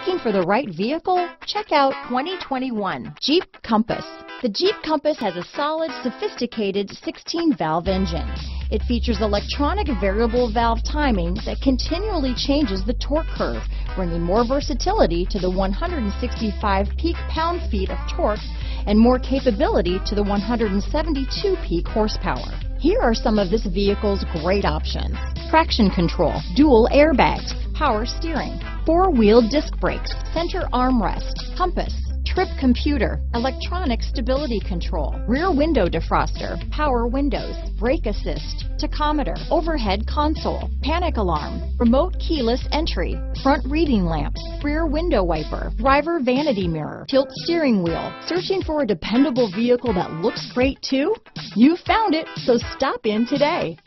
Looking for the right vehicle? Check out 2021 Jeep Compass. The Jeep Compass has a solid, sophisticated 16-valve engine. It features electronic variable valve timing that continually changes the torque curve, bringing more versatility to the 165 peak pound-feet of torque and more capability to the 172 peak horsepower. Here are some of this vehicle's great options. Traction control, dual airbags, power steering, four-wheel disc brakes, center armrest, compass, trip computer, electronic stability control, rear window defroster, power windows, brake assist, tachometer, overhead console, panic alarm, remote keyless entry, front reading lamps, rear window wiper, driver vanity mirror, tilt steering wheel. Searching for a dependable vehicle that looks great too? You found it, so stop in today.